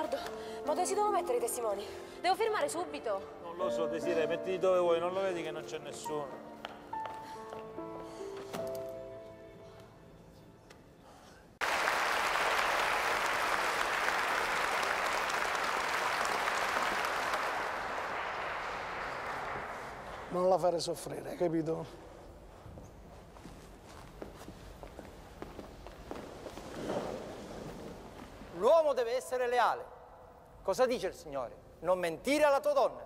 Leonardo, ma dove si devono mettere i testimoni? Devo firmare subito. Non lo so, Desiree, mettiti dove vuoi, non lo vedi che non c'è nessuno. Non la fare soffrire, capito? L'uomo deve essere leale. Cosa dice il Signore? Non mentire alla tua donna,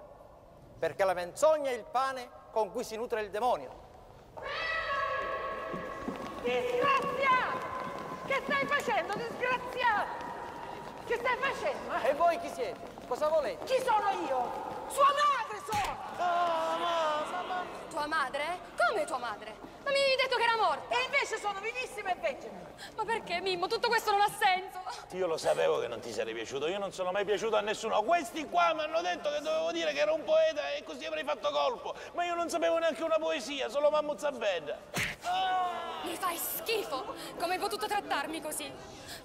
perché la menzogna è il pane con cui si nutre il demonio. Disgraziato! Che stai facendo, disgraziato? Che stai facendo? eh? E voi chi siete? Cosa volete? Chi sono io? Sua madre sono! Tua madre? Come tua madre? Ma mi avevi detto che era morta! E invece e! Ma perché, Mimmo? Tutto questo non ha senso! Io lo sapevo che non ti sarei piaciuto, io non sono mai piaciuto a nessuno. Questi qua mi hanno detto che dovevo dire che ero un poeta e così avrei fatto colpo. Ma io non sapevo neanche una poesia, solo Mammo Zavedda. Mi fai schifo! Come hai potuto trattarmi così?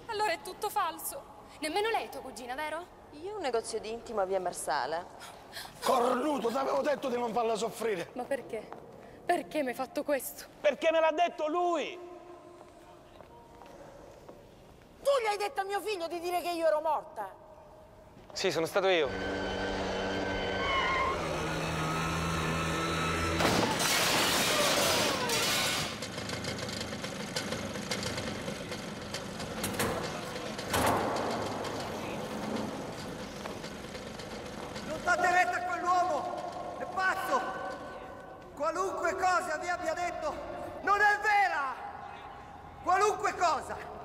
Allora è tutto falso. Nemmeno lei è tua cugina, vero? Io ho un negozio di intimo a via Marsala. Cornuto, ti avevo detto di non farla soffrire. Ma perché? Perché mi hai fatto questo? Perché me l'ha detto lui! Hai detto a mio figlio di dire che io ero morta? Sì, sono stato io. Non date retta a quell'uomo! È pazzo! Qualunque cosa vi abbia detto non è vera! Qualunque cosa!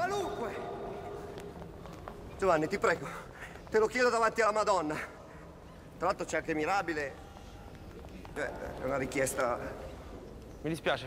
Qualunque! Giovanni, ti prego, te lo chiedo davanti alla Madonna. Tra l'altro c'è anche Mirabile. Cioè, è una richiesta Mi dispiace,